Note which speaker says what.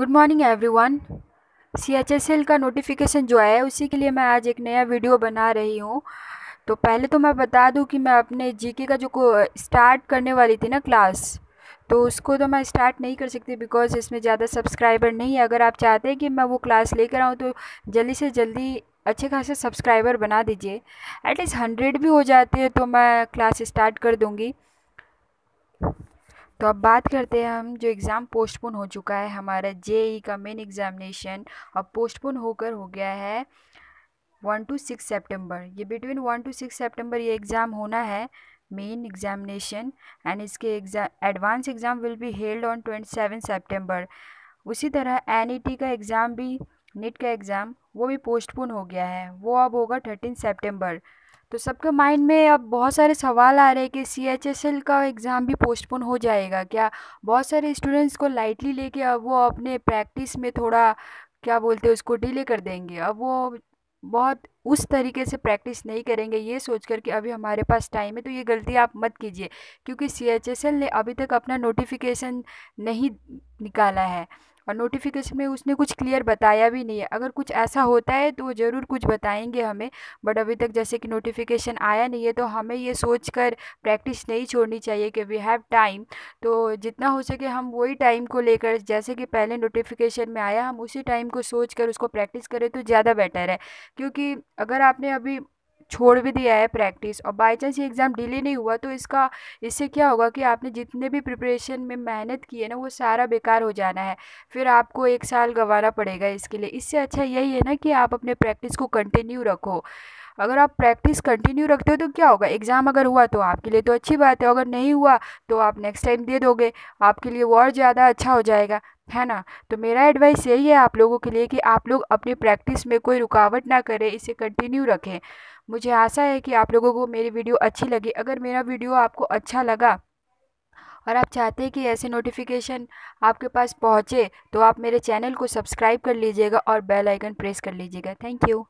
Speaker 1: Good morning everyone C H S L का notification जो आया है, उसी के लिए मैं आज एक नया वीडियो बना रही हूँ। तो पहले तो मैं बता दूँ कि मैं अपने जीके का जो को स्टार्ट करने वाली थी ना क्लास तो उसको तो मैं स्टार्ट नहीं कर सकती बिकॉज़ इसमें ज़्यादा सब्सक्राइबर नहीं है। अगर आप चाहते हैं कि मैं वो क्लास लेकर आऊँ तो जल्दी से जल्दी अच्छे खासे सब्सक्राइबर बना दीजिए। एटलीस्ट हंड्रेड भी हो जाते हैं तो मैं क्लास स्टार्ट कर दूँगी। तो अब बात करते हैं हम, जो एग्ज़ाम पोस्टपोन हो चुका है हमारा जेई का मेन एग्ज़ामिनेशन अब पोस्टपोन होकर हो गया है वन टू सिक्स सेप्टेम्बर ये between one two six September ये एग्ज़ाम होना है मेन एग्ज़ामिनेशन एंड इसके exam advance exam will be held on twenty seven September उसी तरह एन e का एग्ज़ाम भी नीट का एग्ज़ाम वो भी पोस्टपोन हो गया है। वो अब होगा थर्टीन सेप्टेम्बर तो सबके माइंड में अब बहुत सारे सवाल आ रहे हैं कि सी एच एस एल का एग्ज़ाम भी पोस्टपोन हो जाएगा क्या? बहुत सारे स्टूडेंट्स को लाइटली लेके अब वो अपने प्रैक्टिस में थोड़ा, क्या बोलते हैं उसको डिले कर देंगे। अब वो बहुत उस तरीके से प्रैक्टिस नहीं करेंगे, ये सोच कर कि अभी हमारे पास टाइम है तो ये गलती आप मत कीजिए। क्योंकि सी एच एस एल ने अभी तक अपना नोटिफिकेशन नहीं निकाला है। और नोटिफिकेशन में उसने कुछ क्लियर बताया भी नहीं है। अगर कुछ ऐसा होता है तो वो ज़रूर कुछ बताएँगे हमें। बट अभी तक जैसे कि नोटिफिकेशन आया नहीं है तो हमें ये सोच कर प्रैक्टिस नहीं छोड़नी चाहिए कि वी हैव टाइम तो जितना हो सके हम वही टाइम को लेकर जैसे कि पहले नोटिफिकेशन में आया, हम उसी टाइम को सोच कर उसको प्रैक्टिस करें तो ज़्यादा बेटर है। क्योंकि अगर आपने अभी छोड़ भी दिया है प्रैक्टिस और बाई चांस ये एग्ज़ाम डिले नहीं हुआ। तो इसका, इससे क्या होगा कि आपने जितने भी प्रिपरेशन में मेहनत की है ना, वो सारा बेकार हो जाना है। फिर आपको एक साल गंवाना पड़ेगा इसके लिए। इससे अच्छा यही है ना कि आप अपने प्रैक्टिस को कंटिन्यू रखो। अगर आप प्रैक्टिस कंटिन्यू रखते हो तो क्या होगा? एग्ज़ाम अगर हुआ तो आपके लिए तो अच्छी बात है, अगर नहीं हुआ तो आप नेक्स्ट टाइम दे दोगे, आपके लिए वो और ज़्यादा अच्छा हो जाएगा, है ना? तो मेरा एडवाइस यही है आप लोगों के लिए कि आप लोग अपनी प्रैक्टिस में कोई रुकावट ना करें, इसे कंटिन्यू रखें। मुझे आशा है कि आप लोगों को मेरी वीडियो अच्छी लगी। अगर मेरा वीडियो आपको अच्छा लगा और आप चाहते हैं कि ऐसे नोटिफिकेशन आपके पास पहुँचे तो आप मेरे चैनल को सब्सक्राइब कर लीजिएगा और बेल आइकन प्रेस कर लीजिएगा। Thank you